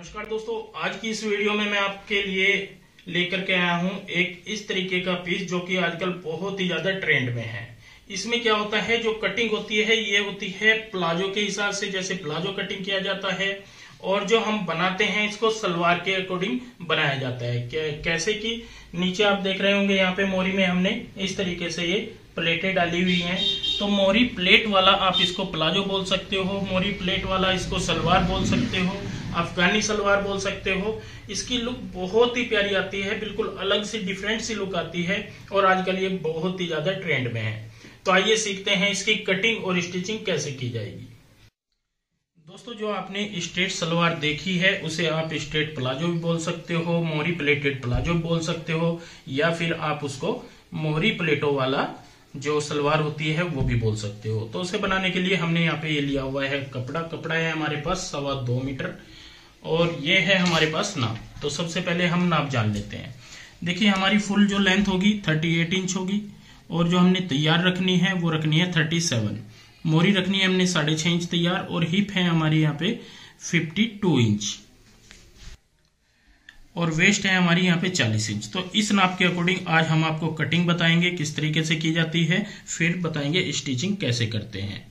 नमस्कार दोस्तों, आज की इस वीडियो में मैं आपके लिए लेकर के आया हूँ एक इस तरीके का पीस जो कि आजकल बहुत ही ज़्यादा ट्रेंड में है। इसमें क्या होता है, जो कटिंग होती है, ये होती है प्लाजो के हिसाब से, जैसे प्लाजो कटिंग किया जाता है और जो हम बनाते हैं, इसको सलवार के अकॉर्डिंग बनाया जाता है। कैसे कि नीचे आप देख रहे होंगे, यहाँ पे मोरी में हमने इस तरीके से ये प्लेटें डाली हुई हैं। तो मोरी प्लेट वाला आप इसको प्लाजो बोल सकते हो, मोरी प्लेट वाला इसको सलवार बोल सकते हो। अफगानी सलवार बोल सकते हो। इसकी लुक बहुत ही प्यारी आती है, बिल्कुल अलग सी डिफरेंट सी लुक आती है और आजकल ये बहुत ही ज़्यादा ट्रेंड में है। तो आइए सीखते हैं इसकी कटिंग और स्टिचिंग कैसे की जाएगी। दोस्तों, जो आपने स्ट्रेट सलवार देखी है, उसे आप स्ट्रेट प्लाजो भी बोल सकते हो, मोहरी प्लेटेड प्लाजो भी बोल सकते हो, या फिर आप उसको मोहरी प्लेटो वाला जो सलवार होती है, वो भी बोल सकते हो। तो उसे बनाने के लिए हमने यहाँ पे ये लिया हुआ है कपड़ा। कपड़ा है हमारे पास सवा दो मीटर। और ये है हमारे पास नाप। तो सबसे पहले हम नाप जान लेते हैं। देखिए, हमारी फुल जो लेंथ होगी थर्टी एट इंच होगी। और जो हमने तैयार रखनी है, वो रखनी है थर्टी सेवन मोरी रखनी है हमने साढ़े छह इंच तैयार, और हिप है हमारी यहाँ पे फिफ्टी टू इंच और वेस्ट है हमारी यहाँ पे 40 इंच तो इस नाप के अकॉर्डिंग आज हम आपको कटिंग बताएँगे, किस तरीके से की जाती है, फिर बताएँगे स्टिचिंग कैसे करते हैं।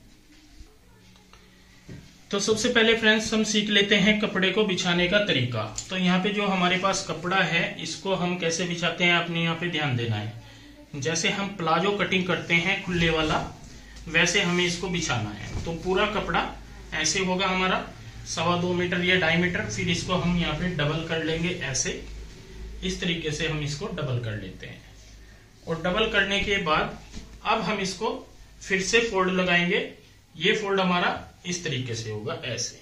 तो सबसे पहले फ्रेंड्स हम सीख लेते हैं कपड़े को बिछाने का तरीका। तो यहाँ पे जो हमारे पास कपड़ा है, इसको हम कैसे बिछाते हैं अपने यहाँ पे ध्यान देना है। जैसे हम प्लाजो कटिंग करते हैं खुले वाला, वैसे हमें इसको बिछाना है। तो पूरा कपड़ा ऐसे होगा हमारा, सवा दो मीटर या ढाई मीटर, फिर इसको हम यहाँ पे डबल कर लेंगे ऐसे। इस तरीके से हम इसको डबल कर लेते हैं। और डबल करने के बाद, अब हम इसको फिर से फोल्ड लगाएँगे। ये फोल्ड हमारा इस तरीके से होगा ऐसे।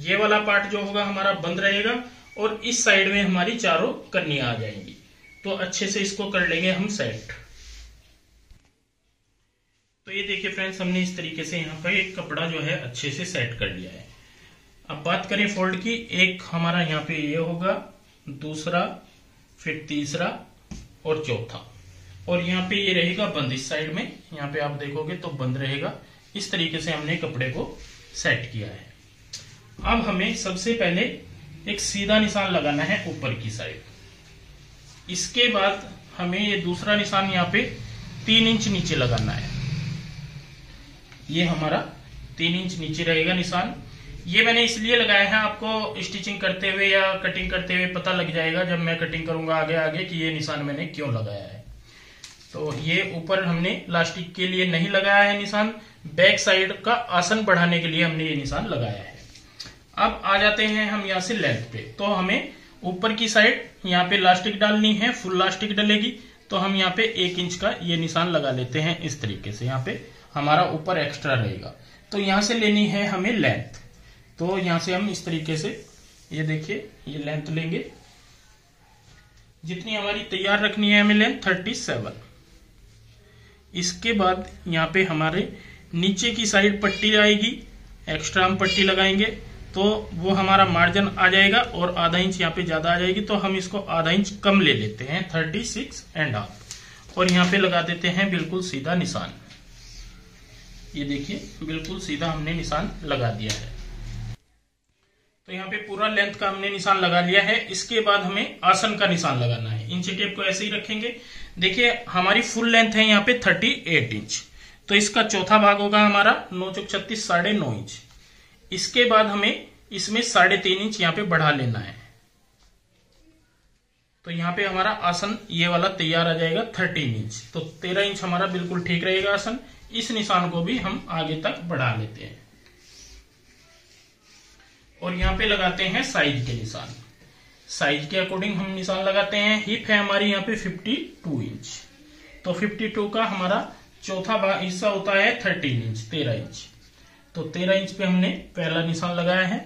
ये वाला पार्ट जो होगा हमारा बंद रहेगा और इस साइड में हमारी चारों कन्या आ जाएँगी। तो अच्छे से इसको कर लेंगे हम सेट तो ये देखिए फ्रेंड्स हमने इस तरीके से यहाँ पर एक कपड़ा जो है अच्छे से सेट कर लिया है। अब बात करें फोल्ड की, एक हमारा यहाँ पे ये होगा, दूसरा, फिर तीसरा और चौथा। और यहाँ पे ये रहेगा बंद। इस साइड में यहाँ पे आप देखोगे तो बंद रहेगा। इस तरीके से हमने कपड़े को सेट किया है। अब हमें सबसे पहले एक सीधा निशान लगाना है ऊपर की साइड इसके बाद हमें ये दूसरा निशान यहाँ पे तीन इंच नीचे लगाना है। ये हमारा तीन इंच नीचे रहेगा निशान। ये मैंने इसलिए लगाया है, आपको स्टिचिंग करते हुए या कटिंग करते हुए पता लग जाएगा जब मैं कटिंग करूँगा आगे आगे कि ये निशान मैंने क्यों लगाया है। तो ये ऊपर हमने प्लास्टिक के लिए नहीं लगाया है निशान, बैक साइड का आसन बढ़ाने के लिए हमने ये निशान लगाया है। अब आ जाते हैं हम यहाँ से लेंथ पे। तो हमें ऊपर की साइड यहाँ पे लास्टिक डालनी है, फुल लास्टिक डलेगी। तो हम यहाँ पे एक इंच का ये निशान लगा लेते हैं इस तरीके से। यहाँ पे हमारा ऊपर एक्स्ट्रा रहेगा। तो यहाँ से लेनी है हमें लेंथ तो यहाँ से हम इस तरीके से ये देखिए, ये लेंथ लेंगे। जितनी हमारी तैयार रखनी है हमें लेंथ थर्टी सेवन इसके बाद यहाँ पे हमारे नीचे की साइड पट्टी आएगी एक्स्ट्रा हम पट्टी लगाएँगे तो वो हमारा मार्जिन आ जाएगा और आधा इंच यहाँ पे ज़्यादा आ जाएगी तो हम इसको आधा इंच कम ले लेते हैं थर्टी सिक्स एंड हाफ़ और यहाँ पे लगा देते हैं बिल्कुल सीधा निशान। ये देखिए, बिल्कुल सीधा हमने निशान लगा दिया है। तो यहाँ पे पूरा लेंथ का हमने निशान लगा लिया है, इसके बाद हमें आसन का निशान लगाना है। इंच टेप को ऐसे ही रखेंगे देखिए, हमारी फुल लेंथ है यहाँ पे थर्टी एट इंच तो इसका चौथा भाग होगा हमारा नौ चौक छत्तीस साढ़े नौ इंच इसके बाद हमें इसमें साढ़े तीन इंच यहाँ पे बढ़ा लेना है। तो यहाँ पे हमारा आसन ये वाला तैयार आ जाएगा थर्टीन इंच तो तेरह इंच हमारा बिल्कुल ठीक रहेगा आसन। इस निशान को भी हम आगे तक बढ़ा लेते हैं। और यहाँ पे लगाते हैं साइज़ के निशान। साइज़ के अकॉर्डिंग हम निशान लगाते हैं। हिप है हमारी यहाँ पे 52 इंच तो 52 का हमारा चौथा हिस्सा होता है 13 इंच 13 इंच तो 13 इंच पे हमने पहला निशान लगाया है।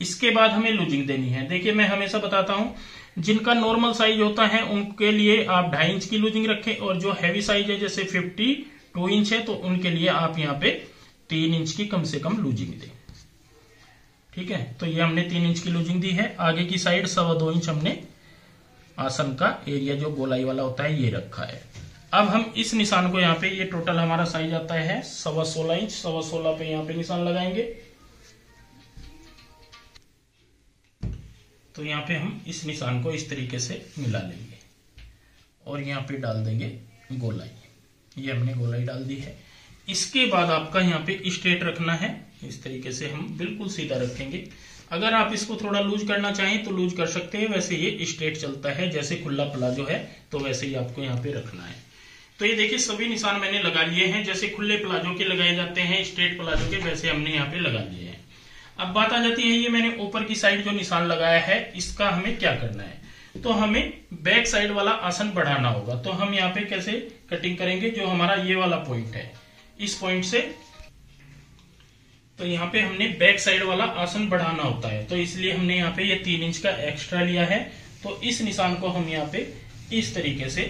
इसके बाद हमें लूजिंग देनी है। देखिए, मैं हमेशा बताता हूँ, जिनका नॉर्मल साइज़ होता है, उनके लिए आप ढाई इंच की लूजिंग रखें और जो हैवी साइज़ है, जैसे 52 इंच है तो उनके लिए आप यहाँ पे तीन इंच की कम से कम लूजिंग दें। ठीक है? तो ये हमने तीन इंच की लूजिंग दी है। आगे की साइड सवा दो इंच हमने आसन का एरिया, जो गोलाई वाला होता है, ये रखा है। अब हम इस निशान को यहाँ पे, ये टोटल हमारा साइज़ आता है सवा सोलह इंच। सवा सोलह पे यहाँ पे निशान लगाएँगे। तो यहाँ पे हम इस निशान को इस तरीके से मिला लेंगे और यहाँ पे डाल देंगे गोलाई। ये हमने गोलाई डाल दी है। इसके बाद आपका यहाँ पे स्ट्रेट रखना है। इस तरीके से हम बिल्कुल सीधा रखेंगे। अगर आप इसको थोड़ा लूज करना चाहें तो लूज कर सकते हैं। वैसे ये स्ट्रेट चलता है, जैसे खुला प्लाजो है तो वैसे ही आपको यहाँ पे रखना है। तो ये देखिए, सभी निशान मैंने लगा लिए हैं। जैसे खुले प्लाजो के लगाए जाते हैं, स्ट्रेट प्लाजो के, वैसे हमने यहाँ पे लगा लिए हैं। अब बात आ जाती है, ये मैंने ऊपर की साइड जो निशान लगाया है, इसका हमें क्या करना है? तो हमें बैक साइड वाला आसन बढ़ाना होगा। तो हम यहाँ पे कैसे कटिंग करेंगे? जो हमारा ये वाला पॉइंट है। इस पॉइंट से तो यहाँ पे हमने बैक साइड वाला आसन बढ़ाना होता है। तो इसलिए हमने यहाँ पे ये तीन इंच का एक्स्ट्रा लिया है। तो इस निशान को हम यहाँ पे इस तरीके से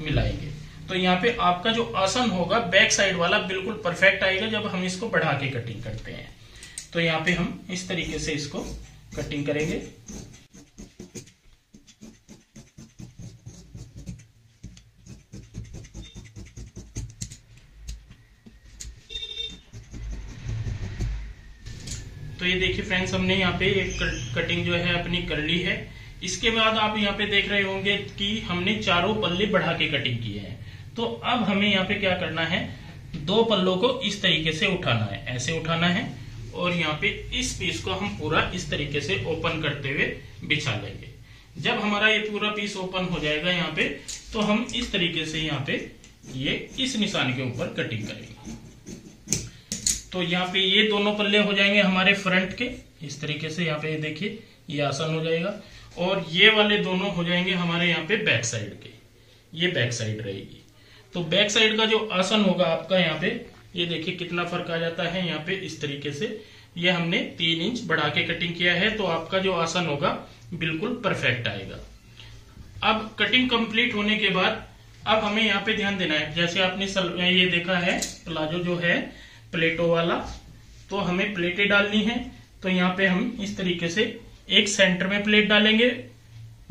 मिलाएँगे। तो यहाँ पे आपका जो आसन होगा, बैक साइड वाला बिल्कुल परफेक्ट आएगा जब हम इसको बढ़ा के कटिंग करते हैं। तो यहाँ पे हम इस तरीके से इसको कटिंग करेंगे। तो ये देखिए फ्रेंड्स हमने यहाँ पे एक कटिंग जो है अपनी कर ली है। इसके बाद आप यहाँ पे देख रहे होंगे कि हमने चारों पल्ले बढ़ा के कटिंग किए हैं। तो अब हमें यहाँ पे क्या करना है? दो पल्लों को इस तरीके से उठाना है। ऐसे उठाना है और यहाँ पे इस पीस को हम पूरा इस तरीके से ओपन करते हुए बिछा लेंगे। जब हमारा ये पूरा पीस ओपन हो जाएगा यहाँ पे तो हम इस तरीके से यहाँ पे ये इस निशान के ऊपर कटिंग करेंगे। तो यहाँ पे ये दोनों पल्ले हो जाएँगे हमारे फ्रंट के। इस तरीके से यहाँ पे देखिए, ये आसान हो जाएगा। और ये वाले दोनों हो जाएँगे हमारे यहाँ पे बैक साइड के। ये बैक साइड रहेगी। तो बैक साइड का जो आसन होगा आपका यहाँ पे, ये देखिए कितना फ़र्क आ जाता है यहाँ पे इस तरीके से। ये हमने तीन इंच बढ़ा के कटिंग किया है तो आपका जो आसन होगा बिल्कुल परफेक्ट आएगा। अब कटिंग कंप्लीट होने के बाद, अब हमें यहाँ पे ध्यान देना है। जैसे आपने ये देखा है, प्लाजो जो है प्लेटो वाला। तो हमें प्लेटें डालनी है। तो यहाँ पे हम इस तरीके से एक सेंटर में प्लेट डालेंगे,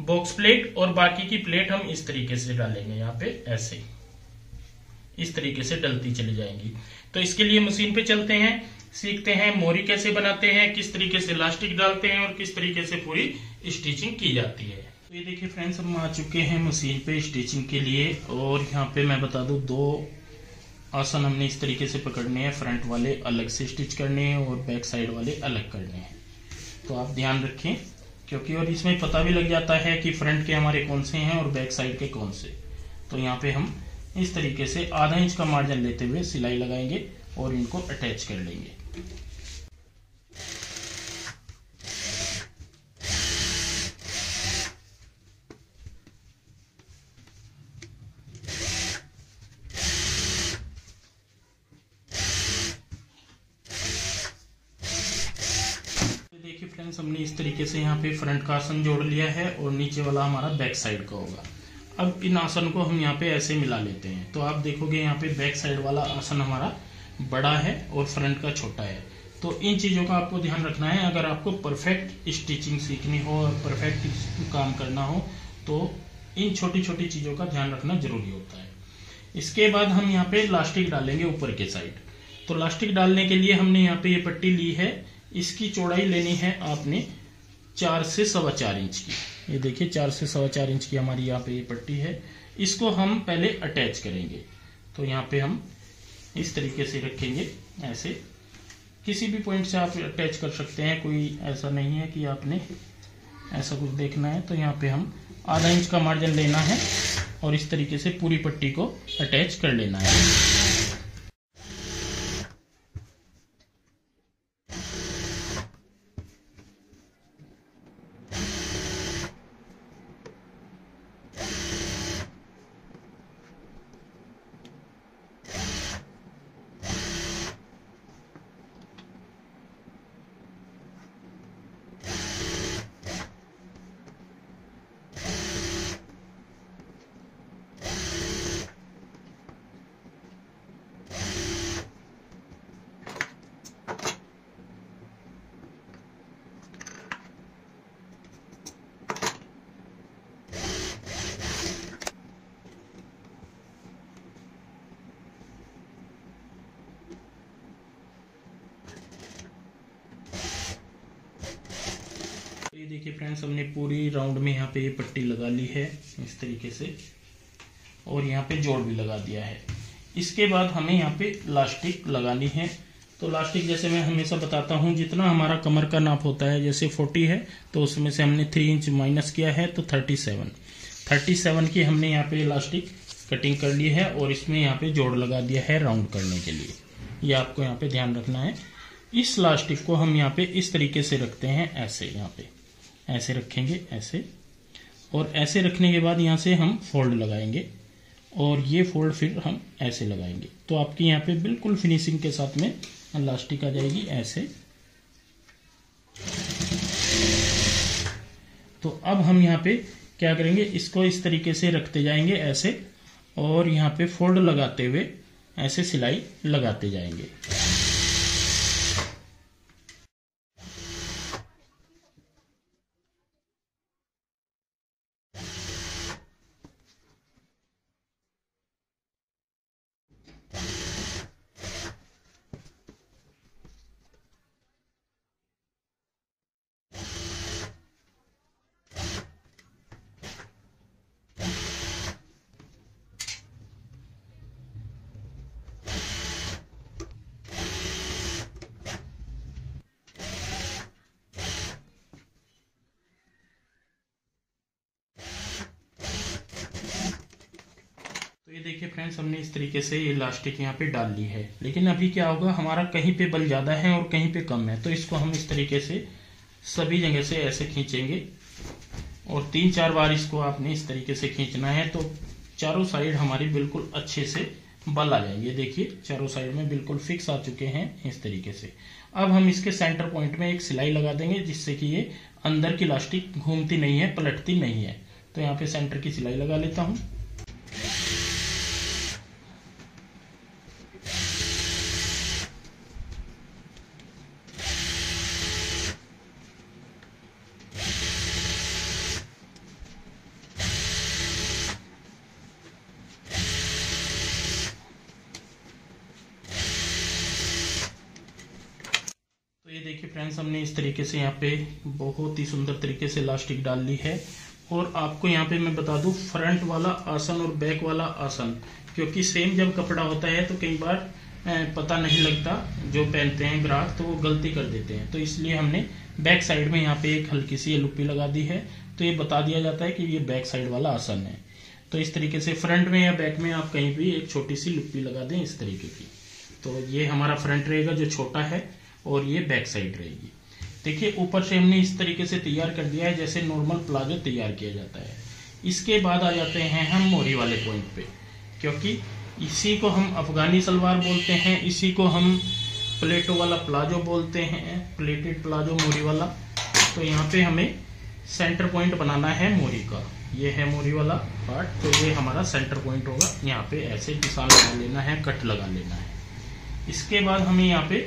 बॉक्स प्लेट, और बाकी की प्लेट हम इस तरीके से डालेंगे यहाँ पे ऐसे। इस तरीके से डलती चली जाएँगी। तो इसके लिए मशीन पे चलते हैं, सीखते हैं मोरी कैसे बनाते हैं, किस तरीके से इलास्टिक डालते हैं, और किस तरीके से पूरी स्टिचिंग की जाती है। तो ये देखिए फ्रेंड्स, हम आ चुके हैं मशीन पे स्टिचिंग के लिए, और यहाँ पे मैं बता दू, दो आसन हमने इस तरीके से पकड़ने हैं फ्रंट वाले अलग से स्टिच करने हैं और बैक साइड वाले अलग करने हैं। तो आप ध्यान रखें, क्योंकि और इसमें पता भी लग जाता है कि फ्रंट के हमारे कौन से हैं और बैक साइड के कौन से। तो यहाँ पे हम इस तरीके से आधा इंच का मार्जिन लेते हुए सिलाई लगाएँगे और इनको अटैच कर लेंगे फ्रेंड्स हमने इस तरीके से यहाँ पे फ्रंट का आसन जोड़ लिया है और नीचे वाला हमारा बैक साइड का होगा। अब इन आसन को हम यहाँ पे ऐसे मिला लेते हैं। तो आप देखोगे यहाँ पे बैक साइड वाला आसन हमारा बड़ा है और फ्रंट का छोटा है। तो इन चीज़ों का आपको ध्यान रखना है। अगर आपको परफेक्ट स्टिचिंग सीखनी हो और परफेक्ट काम करना हो तो इन छोटी छोटी चीज़ों का ध्यान रखना ज़रूरी होता है। इसके बाद हम यहाँ पे लास्टिक डालेंगे ऊपर के साइड तो लास्टिक डालने के लिए हमने यहाँ पे ये पट्टी ली है। इसकी चौड़ाई लेनी है आपने चार से सवा चार इंच की। ये देखिए, चार से सवा चार इंच की हमारी यहाँ पे ये पट्टी है। इसको हम पहले अटैच करेंगे। तो यहाँ पे हम इस तरीके से रखेंगे, ऐसे। किसी भी पॉइंट से आप अटैच कर सकते हैं, कोई ऐसा नहीं है कि आपने ऐसा कुछ देखना है। तो यहाँ पे हम आधा इंच का मार्जिन लेना है और इस तरीके से पूरी पट्टी को अटैच कर लेना है। देखिए फ्रेंड्स हमने पूरी राउंड में यहाँ पे ये पट्टी लगा ली है, इस तरीके से। और यहाँ पे जोड़ भी लगा दिया है। इसके बाद हमें यहाँ पे लास्टिक लगानी है। तो लास्टिक जैसे मैं हमेशा बताता हूँ, जितना हमारा कमर का नाप होता है, जैसे 40 है तो उसमें से हमने थ्री इंच माइनस किया है तो 37 37 की हमने यहाँ पे लास्टिक कटिंग कर ली है, और इसमें यहाँ पे जोड़ लगा दिया है राउंड करने के लिए। ये आपको यहाँ पे ध्यान रखना है। इस लास्टिक को हम यहाँ पे इस तरीके से रखते हैं, ऐसे यहाँ पे। ऐसे रखेंगे, ऐसे। और ऐसे रखने के बाद यहाँ से हम फोल्ड लगाएँगे और ये फोल्ड फिर हम ऐसे लगाएँगे। तो आपकी यहाँ पे बिल्कुल फिनिशिंग के साथ में लास्टिक आ जाएगी, ऐसे। तो अब हम यहाँ पे क्या करेंगे, इसको इस तरीके से रखते जाएँगे, ऐसे। और यहाँ पे फोल्ड लगाते हुए ऐसे सिलाई लगाते जाएँगे तो ये देखिए फ्रेंड्स, हमने इस तरीके से ये इलास्टिक यहाँ पे डाल ली है। लेकिन अभी क्या होगा, हमारा कहीं पे बल ज़्यादा है और कहीं पे कम है तो इसको हम इस तरीके से सभी जगह से ऐसे खींचेंगे। और तीन चार बार इसको आपने इस तरीके से खींचना है तो चारों साइड हमारी बिल्कुल अच्छे से बल आ जाएँगे। देखिए, चारों साइड में बिल्कुल फिक्स आ चुके हैं इस तरीके से। अब हम इसके सेंटर पॉइंट में एक सिलाई लगा देंगे, जिससे कि ये अंदर की इलास्टिक घूमती नहीं है, पलटती नहीं है। तो यहाँ पे सेंटर की सिलाई लगा लेता हूँ। देखिए फ्रेंड्स हमने इस तरीके से यहाँ पे बहुत ही सुंदर तरीके से इलास्टिक डाल ली है। और आपको यहाँ पे मैं बता दूँ फ्रंट वाला आसन और बैक वाला आसन, क्योंकि सेम जब कपड़ा होता है तो कई बार पता नहीं लगता जो पहनते हैं ग्राहक तो वो गलती कर देते हैं। तो इसलिए हमने बैक साइड में यहाँ पे एक हल्की सी लुप्पी लगा दी है। तो ये बता दिया जाता है कि ये बैक साइड वाला आसन है। तो इस तरीके से फ्रंट में या बैक में आप कहीं भी एक छोटी सी लुप्पी लगा दें इस तरीके की। तो ये हमारा फ्रंट रहेगा जो छोटा है। और ये बैक साइड रहेगी। देखिए, ऊपर से हमने इस तरीके से तैयार कर दिया है, जैसे नॉर्मल प्लाजो तैयार किया जाता है। इसके बाद आ जाते हैं हम मोरी वाले पॉइंट पे, क्योंकि इसी को हम अफगानी सलवार बोलते हैं, इसी को हम प्लेटो वाला प्लाजो बोलते हैं प्लेटेड प्लाजो मोरी वाला। तो यहाँ पे हमें सेंटर पॉइंट बनाना है मोरी का। ये है मोरी वाला पार्ट तो ये हमारा सेंटर पॉइंट होगा। यहाँ पे ऐसे निशान लगा लेना है, कट लगा लेना है। इसके बाद हमें यहाँ पे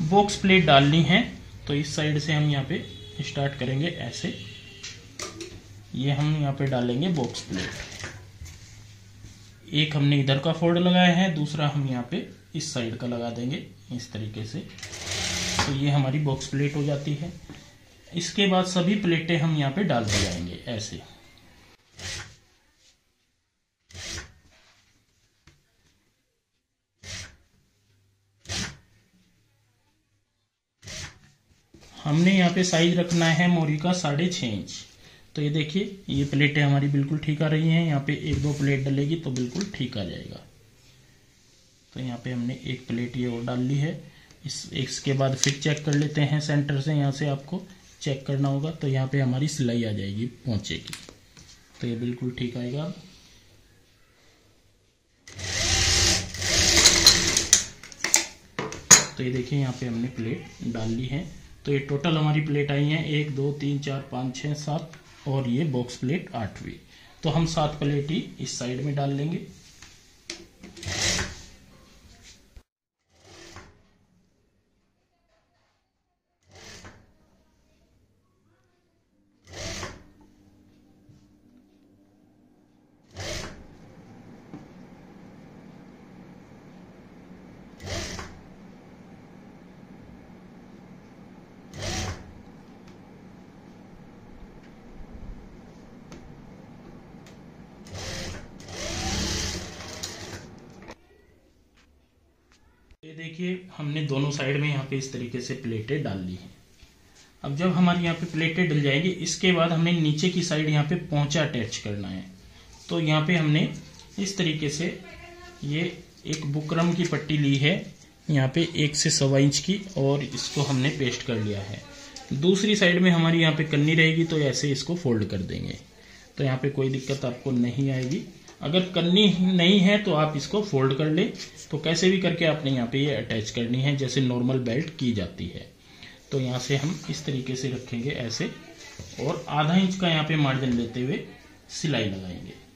बॉक्स प्लेट डालनी है तो इस साइड से हम यहाँ पे स्टार्ट करेंगे ऐसे। ये हम यहाँ पे डालेंगे बॉक्स प्लेट एक हमने इधर का फोल्ड लगाया है, दूसरा हम यहाँ पे इस साइड का लगा देंगे, इस तरीके से। तो ये हमारी बॉक्स प्लेट हो जाती है। इसके बाद सभी प्लेटें हम यहाँ पे डाल डालते जाएँगे, ऐसे। हमने यहाँ पे साइज़ रखना है मोरी का साढ़े छः इंच तो ये देखिए, ये प्लेटें हमारी बिल्कुल ठीक आ रही हैं। यहाँ पे एक दो प्लेट डलेगी तो बिल्कुल ठीक आ जाएगा। तो यहाँ पे हमने एक प्लेट ये और डाल ली है। इस, इसके बाद फिर चेक कर लेते हैं सेंटर से, यहाँ से आपको चेक करना होगा। तो यहाँ पे हमारी सिलाई आ जाएगी पहुँचे की। तो ये बिल्कुल ठीक आएगा। तो ये देखिए, यहाँ पे हमने प्लेट डाल ली है। तो ये टोटल हमारी प्लेट आई हैं। एक, दो, तीन, चार, पाँच छः सात और ये बॉक्स प्लेट आठवीं। तो हम सात प्लेट ही इस साइड में डाल लेंगे। देखिए, हमने दोनों साइड में यहाँ पे इस तरीके से प्लेटें डाल ली हैं। अब जब हमारी यहाँ पे प्लेटें डल जाएगी, इसके बाद हमने नीचे की साइड यहाँ पे पहुँचा अटैच करना है। तो यहाँ पे हमने इस तरीके से ये एक बुकरम की पट्टी ली है, यहाँ पे एक से सवा इंच की, और इसको हमने पेस्ट कर लिया है। दूसरी साइड में हमारी यहाँ पे कन्नी रहेगी तो ऐसे इसको फोल्ड कर देंगे। तो यहाँ पे कोई दिक्कत आपको नहीं आएगी। अगर करनी नहीं है तो आप इसको फोल्ड कर ले। तो कैसे भी करके आपने यहाँ पे ये अटैच करनी है, जैसे नॉर्मल बेल्ट की जाती है। तो यहाँ से हम इस तरीके से रखेंगे ऐसे। और आधा इंच का यहाँ पे मार्जिन लेते हुए सिलाई लगाएँगे।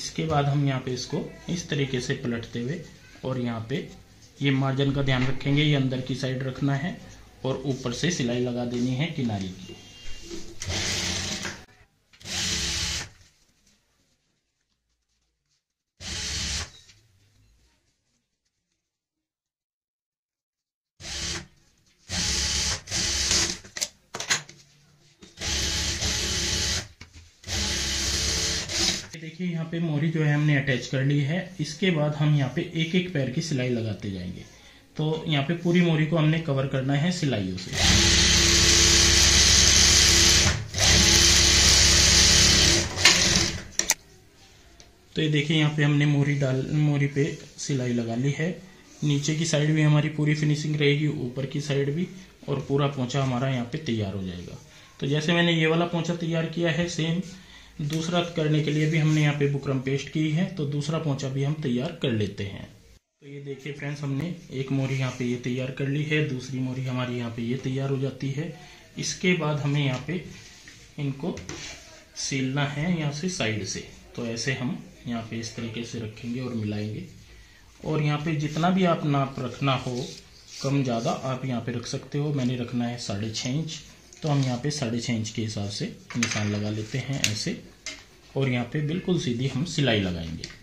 इसके बाद हम यहाँ पे इसको इस तरीके से पलटते हुए और यहाँ पे ये मार्जिन का ध्यान रखेंगे। ये अंदर की साइड रखना है और ऊपर से सिलाई लगा देनी है किनारे की। देखिए, यहाँ पे मोरी जो है हमने अटैच कर ली है। इसके बाद हम यहाँ पे एक एक पैर की सिलाई लगाते जाएँगे। तो यहाँ पे पूरी मोरी को हमने कवर करना है सिलाइयों से। तो ये देखिए, यहाँ पे हमने मोरी डाल, मोरी पे सिलाई लगा ली है। नीचे की साइड भी हमारी पूरी फिनिशिंग रहेगी, ऊपर की साइड भी, और पूरा पोंछा हमारा यहाँ पे तैयार हो जाएगा। तो जैसे मैंने ये वाला पोंछा तैयार किया है सेम दूसरा करने के लिए भी हमने यहाँ पे बुकरम पेस्ट की है तो दूसरा पोंछा भी हम तैयार कर लेते हैं। तो ये देखिए फ्रेंड्स हमने एक मोरी यहाँ पे ये तैयार कर ली है, दूसरी मोरी हमारी यहाँ पे ये तैयार हो जाती है। इसके बाद हमें यहाँ पे इनको सीलना है यहाँ से साइड से। तो ऐसे हम यहाँ पे इस तरीके से रखेंगे और मिलाएँगे। और यहाँ पे जितना भी आप नाप रखना हो, कम ज़्यादा आप यहाँ पे रख सकते हो। मैंने रखना है साढ़े छः इंच। तो हम यहाँ पे साढ़े छः इंच के हिसाब से निशान लगा लेते हैं ऐसे। और यहाँ पे बिल्कुल सीधी हम सिलाई लगाएँगे।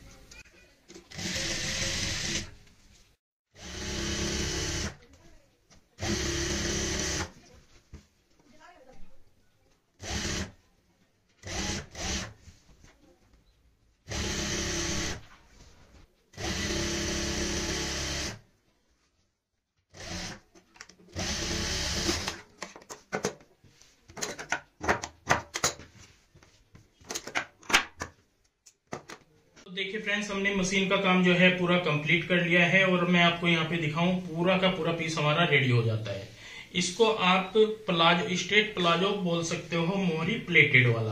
देखिए फ्रेंड्स हमने मशीन का काम जो है पूरा कंप्लीट कर लिया है और मैं आपको यहाँ पे दिखाऊँ, पूरा का पूरा पीस हमारा रेडी हो जाता है। इसको आप प्लाजो स्ट्रेट प्लाजो बोल सकते हो, मोहरी प्लेटेड वाला।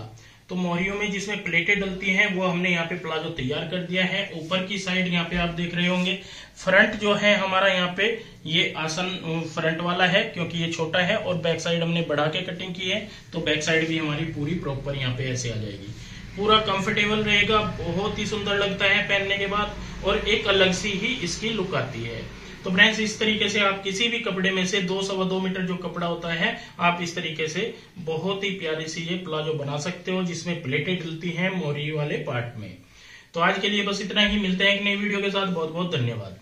तो मोहरियों में जिसमें प्लेटें डलती हैं, वो हमने यहाँ पे प्लाजो तैयार कर दिया है। ऊपर की साइड यहाँ पे आप देख रहे होंगे फ्रंट जो है हमारा यहाँ पे ये आसन फ्रंट वाला है, क्योंकि ये छोटा है और बैक साइड हमने बढ़ा के कटिंग की है तो बैक साइड भी हमारी पूरी प्रॉपर यहाँ पे ऐसे आ जाएगी। पूरा कंफर्टेबल रहेगा, बहुत ही सुंदर लगता है पहनने के बाद और एक अलग सी ही इसकी लुक आती है। तो फ्रेंड्स इस तरीके से आप किसी भी कपड़े में से दो सवा दो मीटर जो कपड़ा होता है, आप इस तरीके से बहुत ही प्यारी सी ये प्लाजो बना सकते हो, जिसमें प्लेटें डलती हैं मोरी वाले पार्ट में। तो आज के लिए बस इतना ही, मिलते हैं एक नई वीडियो के साथ। बहुत बहुत धन्यवाद।